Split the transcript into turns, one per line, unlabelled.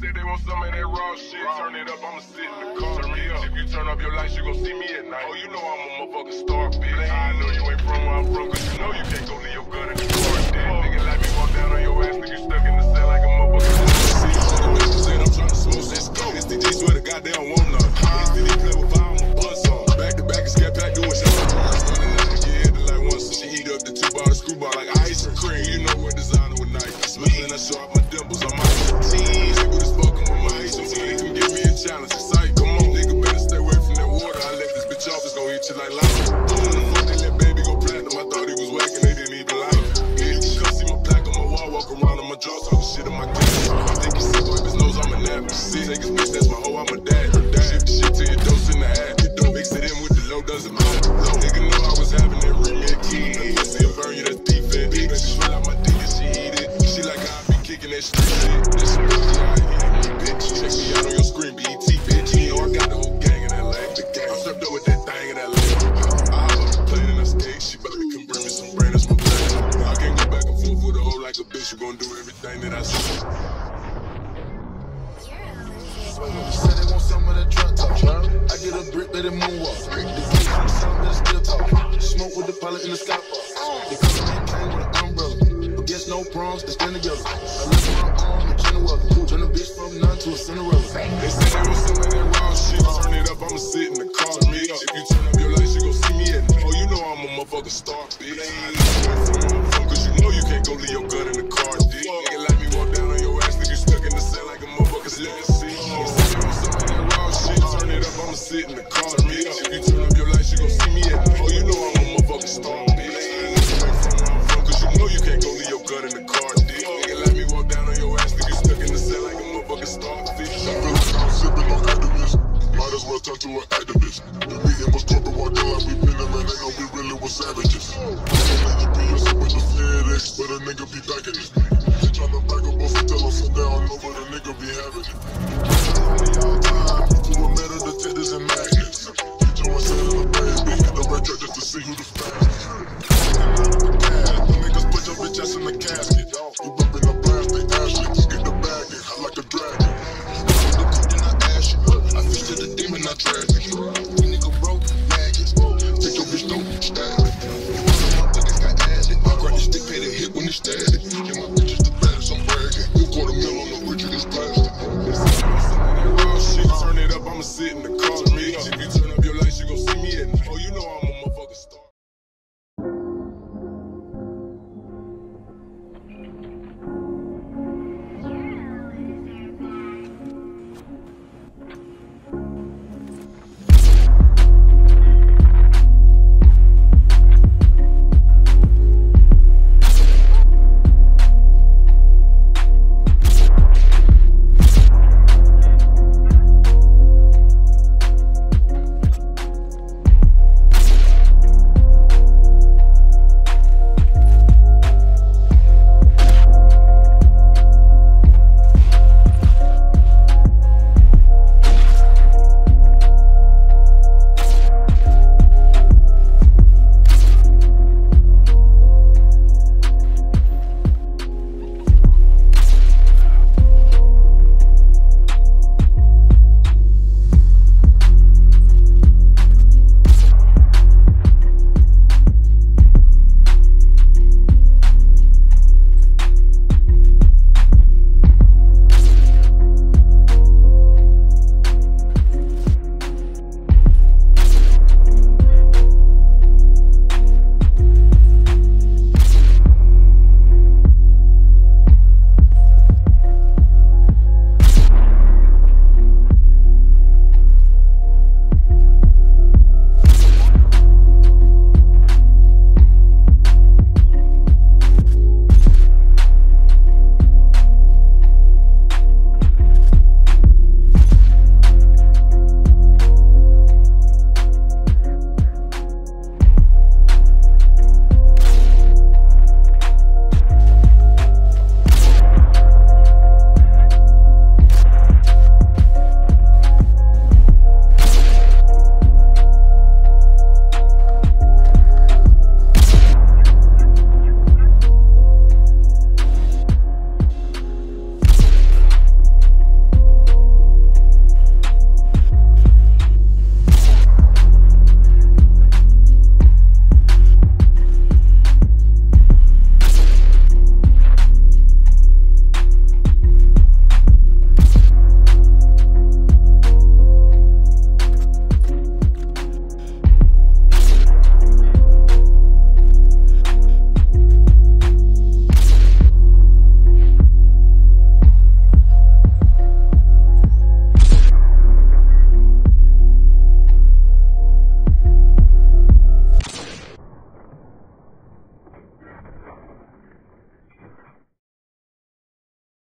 said they want some of that raw shit. Turn it up, I'ma sit in the car. Turn me up. If you turn up your lights, you gon' see me at night. Oh, you know I'm a motherfucking star, bitch. I know you ain't from where I'm from, cause you know you can't go leave your gun
nap.
Brick, let it. The kids the still. Smoke with the pilot in the sky box. The command came with an umbrella. Against no prongs, they stand together. I left my arm with Jenna Weather. Turn a bitch from none to a Cinderella.
They say they want some of that raw shit. Turn it up, I'ma sit in the car. Me up. If you turn up your lights, you gon' see me at night. Oh, you know I'm a motherfucking star, bitch. Cause you know you can't go leave your gun to an activist. The meeting was corporate while guys we been them and they know we really were savages. I nigga be a super the but a
nigga be backing it. Tryna back up off the telephone down, know but a nigga be having it. All time, to a metal detectors and magnets. Joe and Santa, baby, hit the red track just to see who the fan. instead.